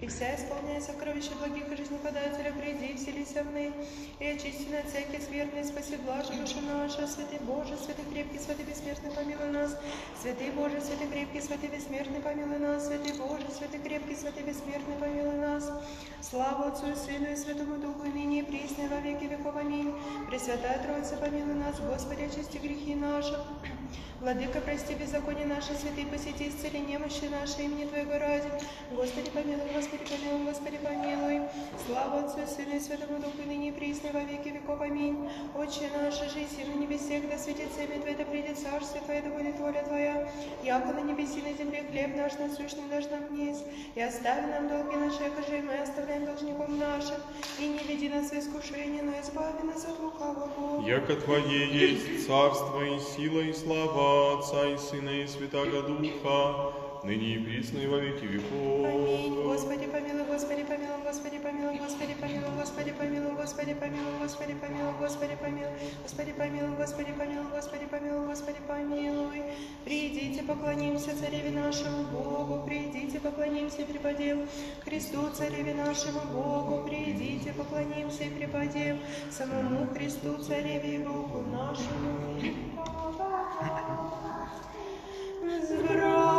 И вся исполняя сокровища благих и жизнеподателя, приди, вселися в ны, и очисти на всякие скверные, спаси блажи душу нашу, святый Боже, святый крепкий, святый бессмертный, помилуй нас, святый Боже, святый крепкий, святый бессмертный, помилуй нас, святый Боже, святый крепкий, святый бессмертный, помилуй нас. Слава Отцу и Сыну и Святому Духу, и ныне и присно, и во веки веков. Аминь. Пресвятая Троица, помилуй нас, Господи, очисти грехи наши. Владыка, прости беззаконие наши, святые, посети, исцели немощи наши, имени Твоего ради. Господи, помилуй, Господи, помилуй, Господи, помилуй. Слава Отцу Сыну и Святому Духу, ныне присно, во веки веков. Аминь. Отче наш, жизнь на небесех, да светится имя Твое, да придет царствие Твое, да будет воля Твоя. Яко на небеси на земле хлеб наш насущный дашь нам вниз. И остави нам долги наши, же и мы оставляем должником нашим. И не веди нас в искушение, но избави нас от лукавого. Яко Твое есть царство и сила и слава Отца и Сына и Святаго Духа, ныне и присно и во веки веков. Аминь. Господи, помилуй, Господи, помилуй, Господи, помилуй, Господи, помилуй, Господи, помилуй, Господи, помилуй, Господи, помилуй, Господи, помилуй, Господи, помилуй, Господи, помилуй, Господи, помилуй, Господи, помилуй. Придите, поклонимся Цареве нашему Богу, придите, поклонимся и преподем Христу, Цареве нашему Богу, придите, поклонимся и преподем самому Христу, Цареве и Богу нашему. Здравствуй,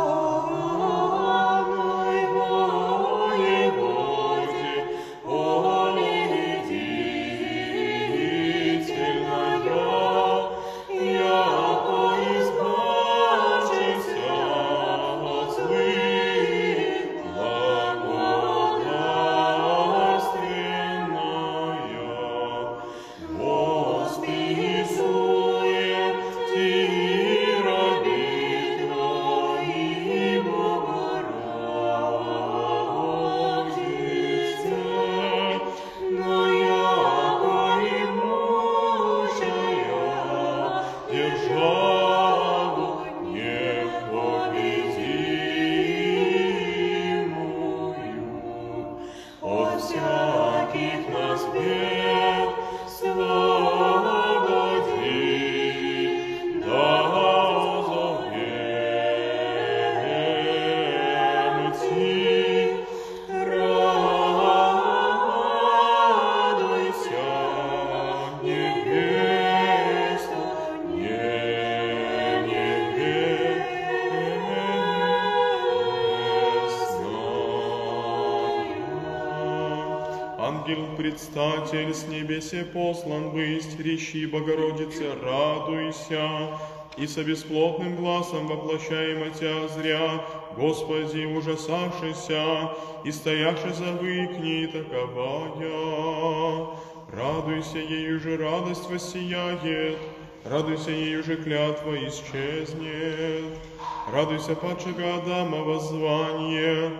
невестная. Ангел-предстатель с небесе послан бысть, речи Богородице, радуйся, и со бесплотным глазом воплощаемо Тя зря, Господи, ужасашися, и стояши завыкни таковая. Радуйся, ею же радость воссияет, радуйся, ею же клятва исчезнет. Радуйся, падшего Адама, воззвание,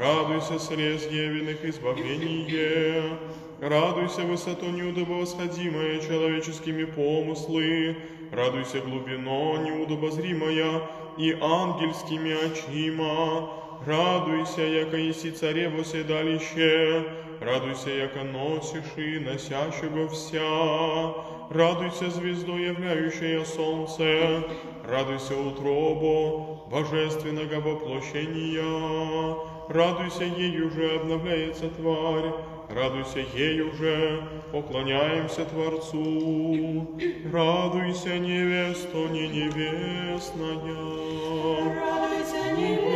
радуйся, срез Евиных избавление. Радуйся, высоту неудобовосходимая человеческими помыслы, радуйся, глубино неудобозримая и ангельскими очима. Радуйся, яко еси царево седалище, радуйся, яко носишь и носящего вся. Радуйся, звездо, являющая солнце, радуйся, утробо божественного воплощения. Радуйся, ею же обновляется тварь, радуйся, ею же поклоняемся Творцу. Радуйся, невесто, не невестная. Радуйся, Невеста,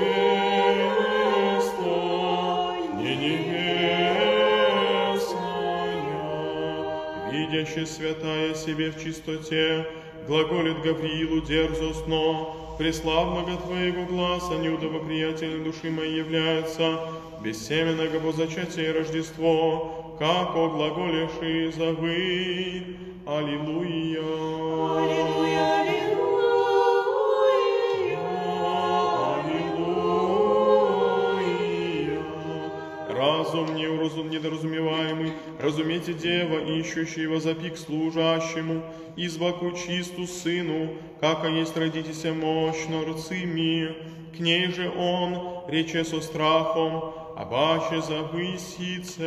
не невестная, видящая святая себе в чистоте, глаголит Гавриилу дерзостно, преслав много Твоего глаза, неудово приятелем души моей является, бессеменного по зачатии Рождество, как о глаголеши завы. Аллилуйя! Аллилуйя! Разум неуразум недоразумеваемый, разумейте дева, ищущего запик служащему, избаку чисту сыну, как есть родитеся мощно рцими, к ней же он, рече со страхом, обаще завысице.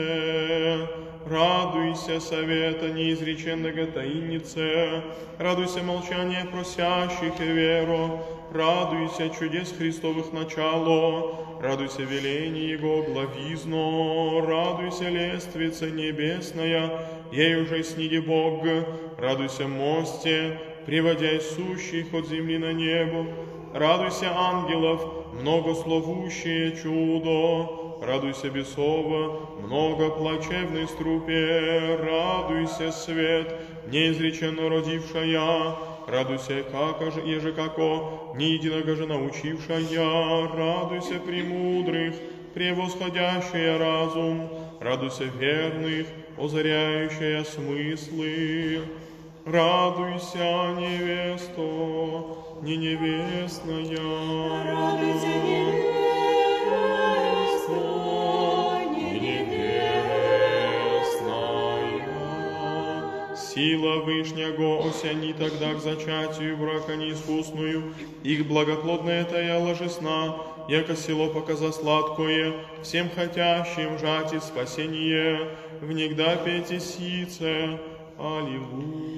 Радуйся совета неизреченного таиннице, радуйся молчание просящих и веру, радуйся чудес Христовых начало, радуйся веление Его главизно, радуйся лествица небесная, ей уже сниди Бог, радуйся мосте, приводя сущих от земли на небо, радуйся ангелов, многословущее чудо, радуйся бесова, много плачевной струпе, радуйся свет, неизреченно родившая, радуйся, как же, еже како, не единого же научившая, радуйся премудрых, превосходящая разум, радуйся верных, озаряющая смыслы, радуйся, невесто, не невестная. Радуйся, невеста, Сила Вышнего осяни тогда к зачатию брака неискусную, их благоплодная тая ложесна, яко село показа сладкое, всем хотящим жать спасение, внегда пейте сице, Аллилуйя.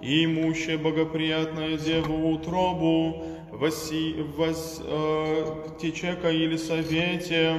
имуще богоприятное деву утробу, воси, вос, э, течека или совете.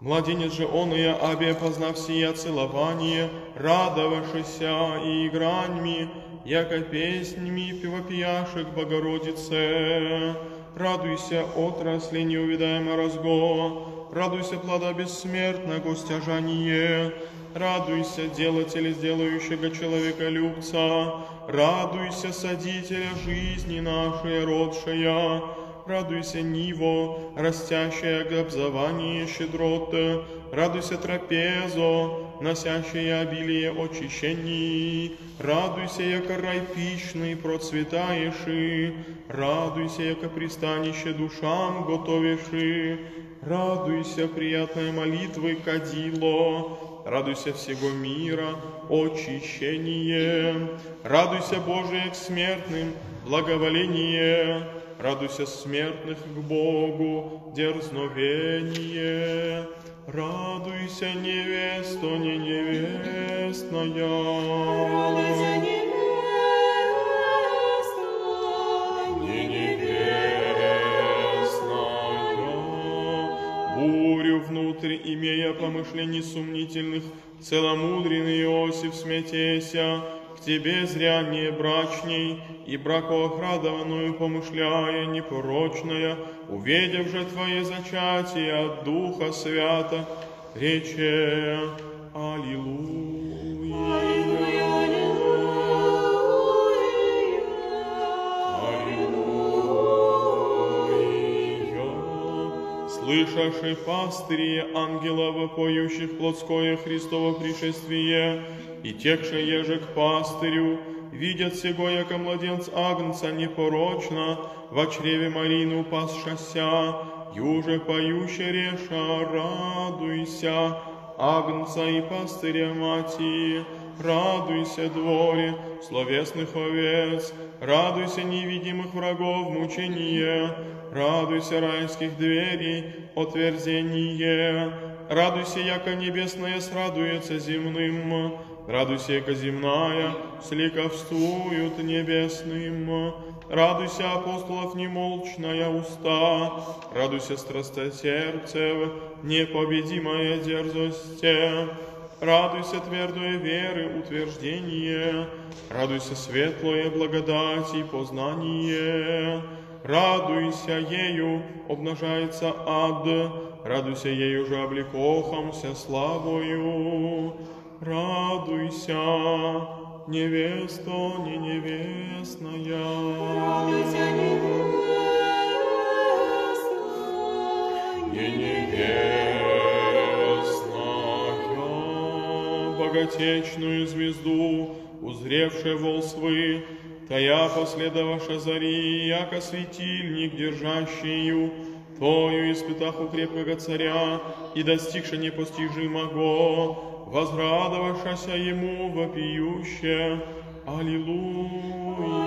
Младенец же он и обе, познав сия целование, радовавшися и играньми, яко песнями певопияшек Богородице. Радуйся, отрасли неувидаемо разго, радуйся, плода бессмертного стяжание, радуйся, делателя, сделающего человека любца, радуйся, садителя жизни нашей родшая, радуйся, Ниво, растящая к обзавание щедрот, радуйся, трапезо, носящая обилие очищений, радуйся, яко рай пищный процветаешь, радуйся, яко пристанище душам готовишь, радуйся, приятная молитвы кадило, радуйся всего мира, очищение, радуйся, Божие, к смертным, благоволение, радуйся смертных к Богу, дерзновение, радуйся, невесто, не невестная. Радуйся, невеста, не невестная. Бурю внутрь, имея помышлений сумнительных, целомудренный Иосиф смятеся, тебе зря не брачней, и бракоохрадованную помышляя непорочная, увидев же твое зачатие от Духа Свята, рече Аллилуйя. Аллилуйя. Слышавший пастыри ангелов, поющих плотское Христово пришествие, и текше еже к пастырю, видят сего, яко младенц Агнца непорочно, во чреве Марину пасшася, юже поюще реша, радуйся, Агнца и пастыря мати, радуйся, дворе словесных овец, радуйся невидимых врагов мучение, радуйся райских дверей отверзение, радуйся, яко небесное срадуется земным, радуйся, яко земная сликовствуют небесным, радуйся, апостолов немолчная уста, радуйся, страстотерпцев, непобедимая дерзость, Радуйся, твердое веры утверждение, радуйся, светлое благодати и познание, радуйся, ею обнажается ад, радуйся, ею же облекохомся славою, радуйся, невесто не невестная. Радуйся, невеста, не невестная, богатечную звезду, узревшая волсвы, тая последовавша зари, яко светильник, держащую, Тою испытах у крепкого царя и достигша непостижимого, возрадовавшася ему вопиюще, Аллилуйя.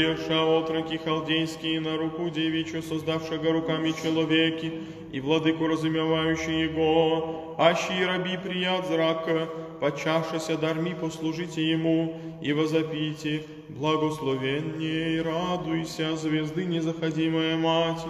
Видеша отроки халдейские на руку девичью, создавшего руками человеки, и владыку разумевающий его, аще и раби прият зрака, почашася дарми послужите ему, и возопите, благословеннее и радуйся, звезды незаходимая мать,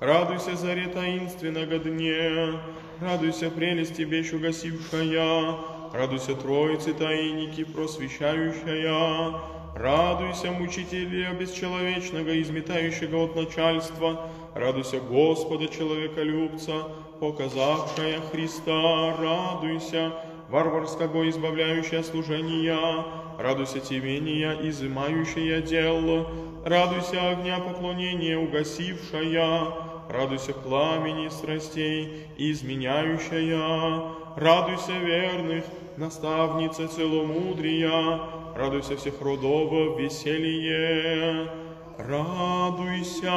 радуйся заре таинственного дне, радуйся прелести бещ угасившая, радуйся Троицы таиники просвещающая, радуйся мучителя бесчеловечного, изметающего от начальства, радуйся Господа человеколюбца, показавшая Христа, радуйся, варварского избавляющая служения, радуйся тевения, изымающая дело, радуйся огня поклонения, угасившая, радуйся пламени страстей, изменяющая, радуйся верных, наставница целомудрия, радуйся всех родов веселье. Радуйся,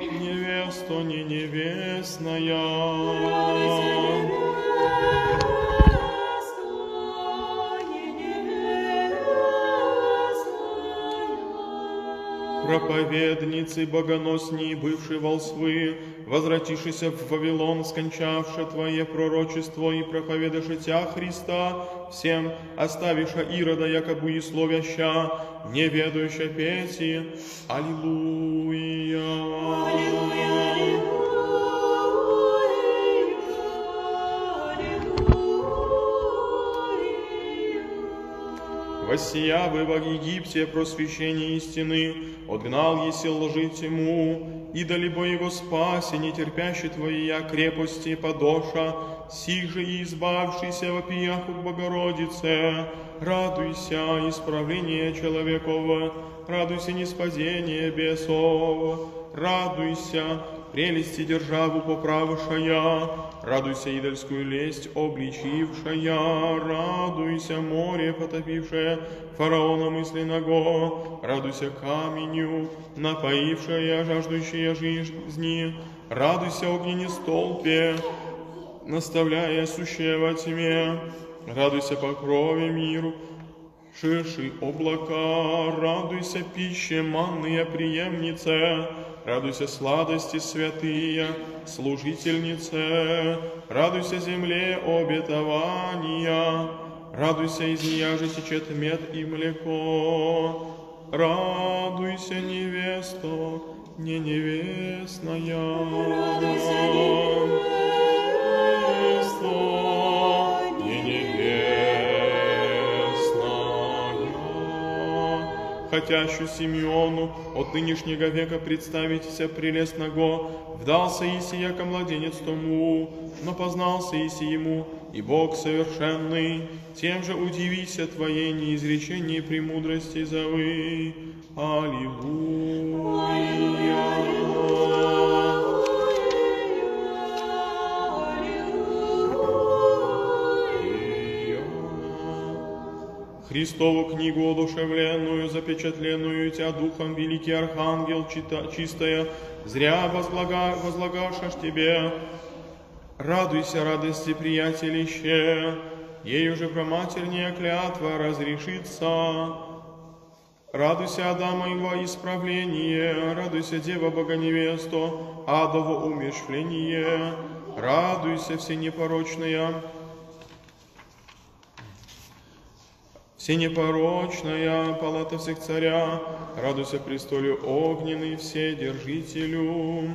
невеста не невестная. Проповедницы богоносней, бывшей волсвы, возвратившийся в Вавилон, скончавши Твое пророчество и проповедаше Тя Христа, всем оставиша Ирода, якобы и словяща, не ведуща пети. Аллилуйя. Воссия вы в Египте просвещение истины, отгнал еси лжить ему, и дали бы его спаси, не терпящий твоя крепости подоша, сих же и избавшийся вопиях от Богородице, радуйся исправление человеков, радуйся неспадение бесов, радуйся, прелести державу поправившая, радуйся идольскую лесть обличившая, радуйся море потопившее фараона мысленного, радуйся каменю, напоившая жаждущая жизни, радуйся огненне столпе, наставляя сущее во тьме, радуйся по крови миру, ширший облака, радуйся пище манная преемница, радуйся сладости святые, служительнице, радуйся земле обетования, радуйся из нея же течет мед и млеко, радуйся, невеста, не невестная. Радуйся, невеста, невестная. Хотящу Симеону от нынешнего века представитеся прелестного, вдался Иси, яко младенец тому, но познался Иси ему, и Бог совершенный, тем же удивися Твоей неизреченной премудрости зовы. Аллилуйя. Христову книгу одушевленную, запечатленную Тя Духом, великий Архангел, чистая, зря возблага, возлагаша ж Тебе. Радуйся радости приятелище, ей уже проматерняя клятва разрешится. Радуйся, Адама, его исправление, радуйся, Дева Богоневесто, адово умершвление, радуйся, все непорочная, все непорочная палата всех царя, радуйся престолю огненный, все держителю.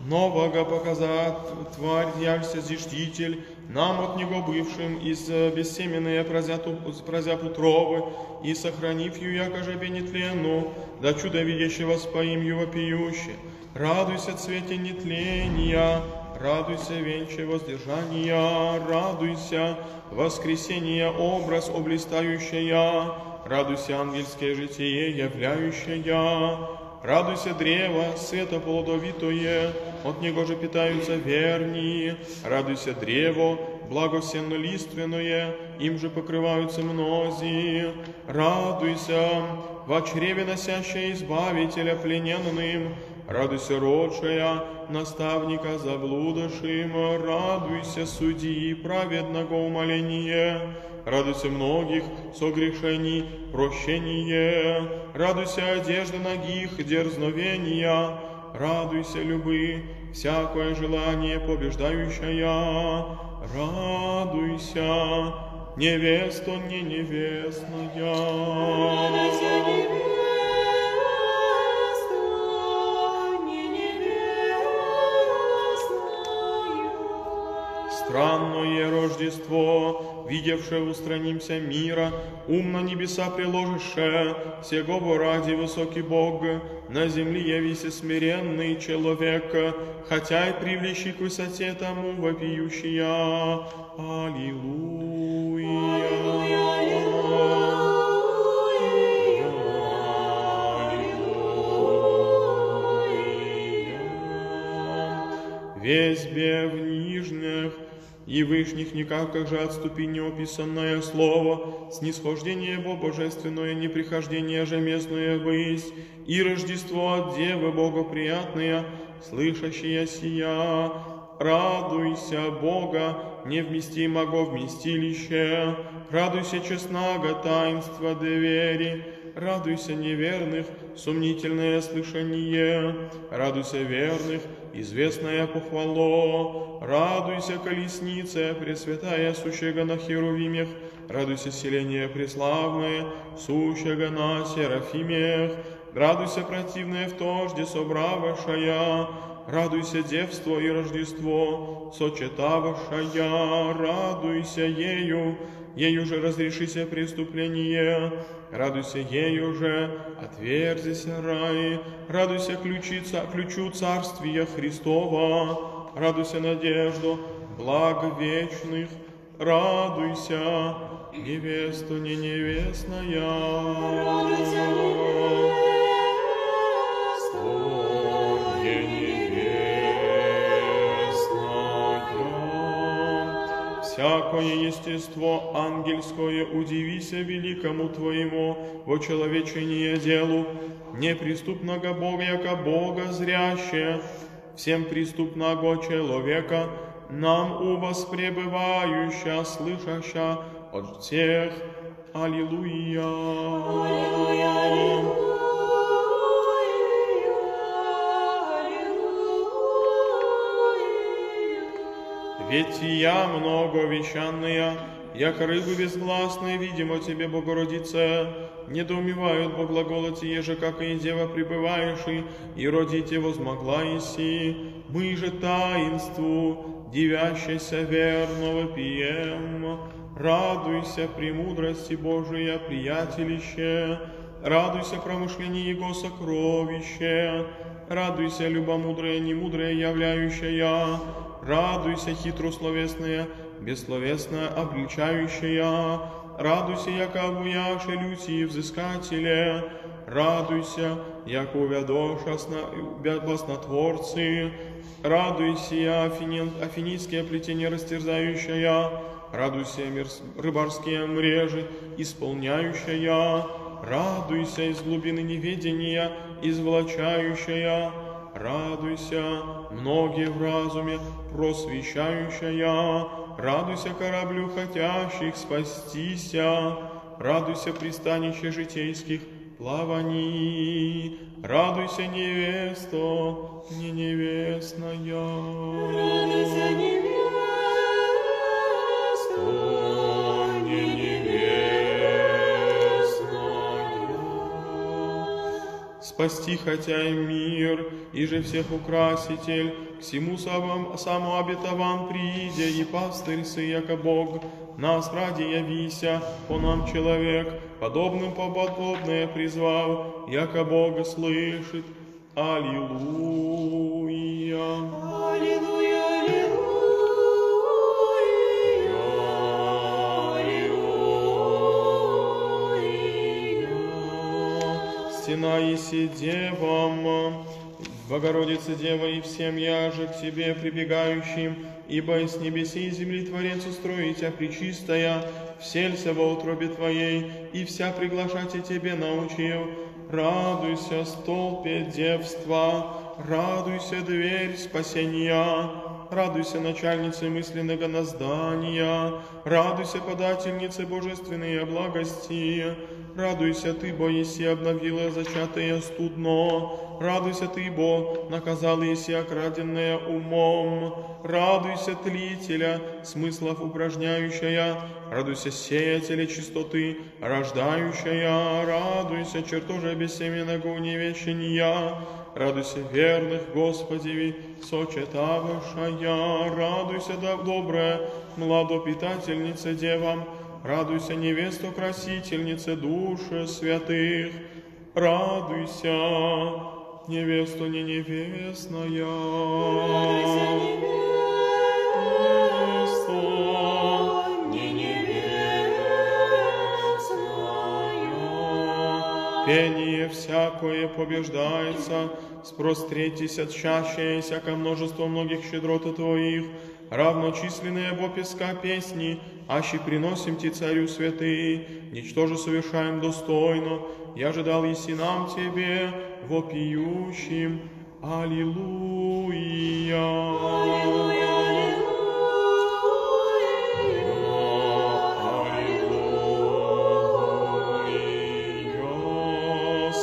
Нового показать тварь, явься зиждитель, нам от него бывшим из бессеменные прозят, прозят утробы, и сохранив ее, якоже нетленну, да чудо видящего споим его пиюще. Радуйся, цвете нетления, радуйся, венче воздержания, радуйся, воскресение, образ облистающая, радуйся, ангельское житие, являющая, Радуйся, древо, света плодовитое, от него же питаются вернии. Радуйся, древо, благосенно-лиственное, им же покрываются мнози. Радуйся, во чреве носящее избавителя плененным. Радуйся, родшая, наставника заблудошим, радуйся, судьи праведного умоления, радуйся многих согрешений, прощение, радуйся одежда ногих, дерзновения, радуйся, любы, всякое желание побеждающая, радуйся, невеста не невестная. Радуйся, невеста, Странное Рождество, видевше устранимся мира, ум на небеса приложише, сего ради высокий Бог, на земле явися смиренный человек, хотя и привлечи к высоте тому вопиющая. Аллилуйя. Весь бе в нижних и вышних никак, как же отступи неописанное слово, снисхождение его божественное, неприхождение же местное высь, и Рождество от Девы Богоприятное, слышащая сия, радуйся Бога, невместимого вместилище, радуйся честного таинства двери, радуйся неверных, сомнительное слышание, радуйся верных, известное похвало, радуйся колесница, пресвятая, сущего на херувимях, радуйся селение преславное, сущего на серафимях, радуйся противное в тожде собравшая, радуйся девство и Рождество, сочетавшая, радуйся ею, ею же разрешися преступление, радуйся ею же, отверзися рай, радуйся ключица, ключу царствия Христова, радуйся надежду, благ вечных, радуйся, невесту не невестная. Радуйся, невеста, Всякое естество ангельское удивися великому Твоему во человечение делу, неприступного Бога, яко Бога зряще, всем преступного человека, нам у вас пребывающая, слышаща от всех. Аллилуйя. Ведь я многовещанная, як рыбы безгласные, видимо тебе, Богородице, недоумевают по глаголоте, еже, как и дева пребываешь, и родите возмогла иси, мы же таинству, дивящейся верного пием, радуйся премудрости Божия, приятелище, радуйся промышлении Его сокровище, радуйся любомудрая, немудрая являющая, радуйся хитрословесная, бессловесная, обличающая, радуйся, яко обуяше люси взыскателе, радуйся, яко увядоша баснотворцы, радуйся, афини, афинийские плетения растерзающая, радуйся, мир, рыбарские мрежи исполняющая, радуйся из глубины неведения, извлачающая, радуйся, многие в разуме просвещающая, радуйся кораблю хотящих спастися, радуйся пристанище житейских плаваний, радуйся невесто, не невестная. Радуйся, невеста, не невестная. Спасти хотя и мир, и же всех украситель, всему самому, самому обетован приидя, и пастырь сы, яко Бог, нас ради явися, по нам человек, подобным по подобное призвал, яко Бога слышит. Аллилуйя. Аллилуйя, Стена еси девам, Богородица Дева и всем я же к Тебе прибегающим, ибо с небесей и земли Творец устроить, а причистая, вселься во утробе Твоей, и вся приглашать и Тебе научил. Радуйся, столпе девства, радуйся, дверь спасения, радуйся, начальница мысленного наздания, радуйся, подательница божественные благости, радуйся ты, бо еси обновила зачатое студно, радуйся ты, бо наказал еси окраденное умом, радуйся, тлителя, смыслов упражняющая, радуйся, сеятеля чистоты, рождающая, радуйся, чертоже бессеменного уневещения, радуйся, верных Господеви, сочетавшая, радуйся, да добрая, младопитательница девам, радуйся, невесту красительнице души святых, радуйся, невесту не невестная. Невесту не невестная. Пение всякое побеждается, спростретесь отчащаяся ко множеству многих щедрот Твоих, равночисленные бо песка песни, аще приносим Ти царю святый, ничтоже совершаем достойно, я ожидал еси нам Тебе, вопиющим, Аллилуйя. Аллилуйя.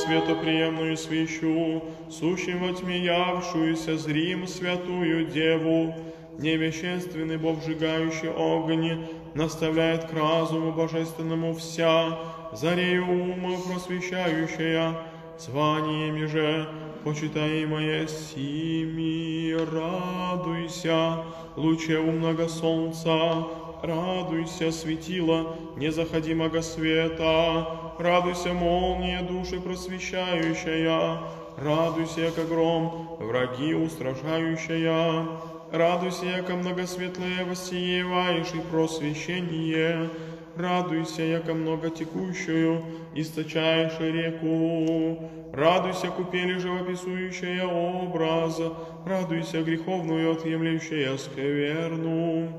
Светоприемную свечу, сущим во тьме явшуюся зрим святую Деву, невещественный Бог, сжигающий огонь, наставляет к разуму божественному вся, зарею ума просвещающая, званиями же, почитаемая сими, радуйся, луче умного солнца, радуйся, светило незаходимого света, радуйся, молния души просвещающая, радуйся, яко гром, враги устрашающая, радуйся, яко многосветлое воссиеваешь и просвещение, радуйся, яко много текущую, источаешь реку, радуйся, купели живописующая образ, радуйся, греховную отъемлющая скверну.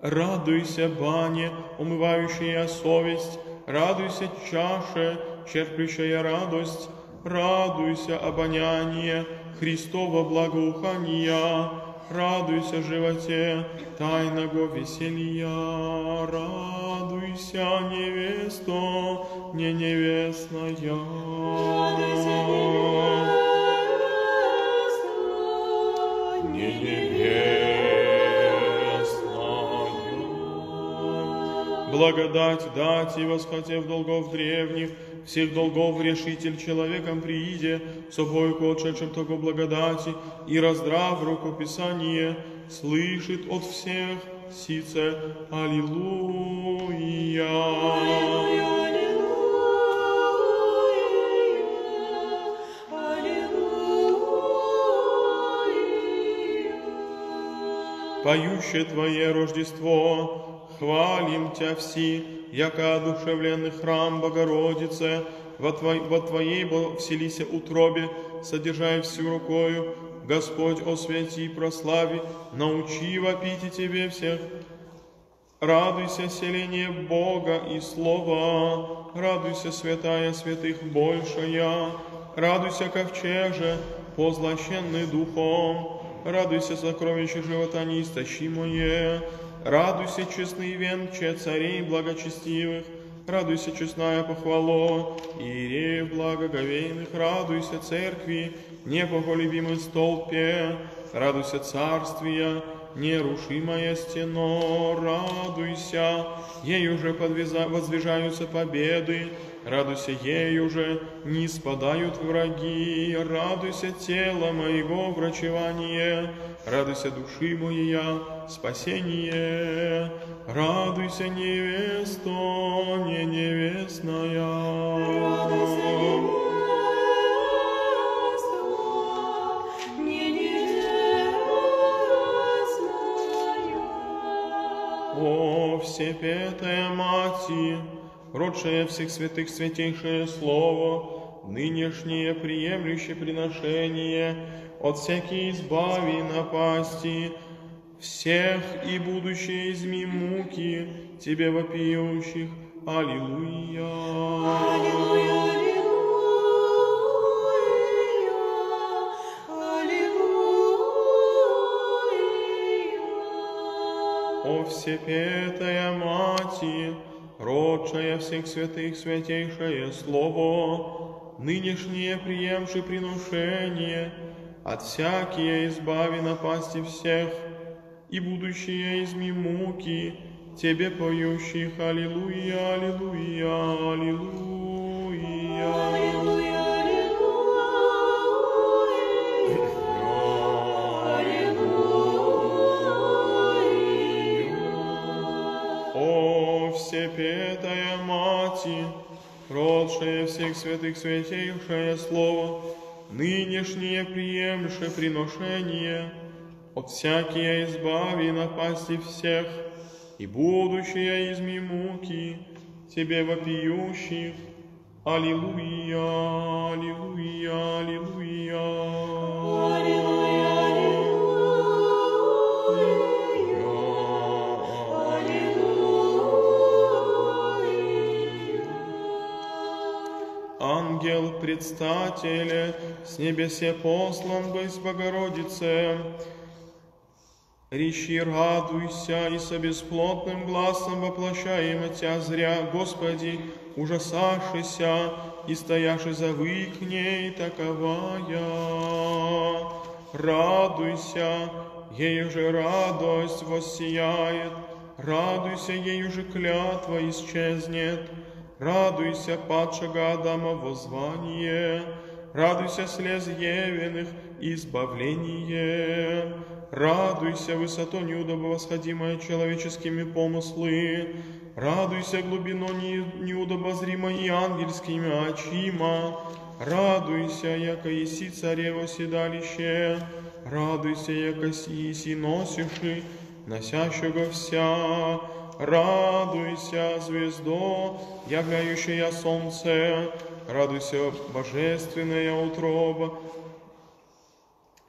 Радуйся, бане, умывающая совесть, радуйся, чаше, черплющая радость, радуйся, обоняние Христова благоухания, радуйся, животе, тайного веселья, радуйся, невесто, не невестная. Не невестная. Благодать дать и восхотев долгов древних, всех долгов решитель человеком прииде, собою отшедшим того благодати, и раздрав рукописание, слышит от всех сице Аллилуйя. Поющее Твое Рождество, хвалим Тя все, яко одушевленный храм Богородице, во, Твой, во Твоей вселися утробе, содержай всю рукою, Господь освяти и прослави, научи вопить и Тебе всех. Радуйся, селение Бога и Слова, радуйся, святая святых большая, радуйся, ковчеже, позлощенный духом, радуйся, сокровище живота неистощимое, радуйся, честный венче царей благочестивых, радуйся, честная похвало, Иереев благоговейных, радуйся, церкви, непоколебимый столпе, радуйся, царствия, нерушимая стено, радуйся, ей уже подвяза- воздвижаются победы, радуйся, ей уже не спадают враги, радуйся, тело моего врачевание, радуйся, души моя, спасение, радуйся, невесто, не невестная. О, всепетая Мати, родшая всех святых святейшее Слово, нынешнее приемлющее приношение, от всякие избави напасти, всех и будущее изми муки, Тебе вопиющих, Аллилуйя. Всепетая Мати, родшая всех святых, святейшее Слово, нынешнее приемши приношение, от всякие избави напасти всех, и будущее изми муки, Тебе поющих, Аллилуйя, Аллилуйя, Аллилуйя. Аллилуйя, Всепетая Мати, родшая всех святых святейшее Слово, нынешнее приемше приношение, от всякие избави напасти всех, и будущее изми муки, Тебе вопиющих, Аллилуйя, Аллилуйя, Аллилуйя. Ангел предстателя, с небесе послан быть Богородице, Речи радуйся и со бесплотным глазом воплощаем Тя зря, Господи, ужасашися и стояши завы к таковая. Радуйся, ею же радость воссияет, радуйся, ею же клятва исчезнет, радуйся, падшего Адама воззвание, радуйся, слез Евиных, избавление. Радуйся, высоту неудобо восходимая человеческими помыслы, радуйся, глубину не- неудобозримой и ангельскими очима, радуйся, яко еси царево седалище, радуйся, яко сиси носиши, носящего вся, радуйся, звездо, являющая солнце, радуйся, божественная утроба,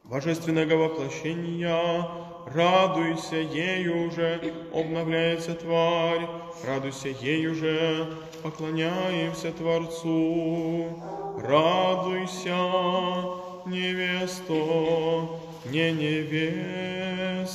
божественного воплощения, радуйся, ею же обновляется тварь, радуйся, ею же поклоняемся Творцу, радуйся, невесто. Не невестная.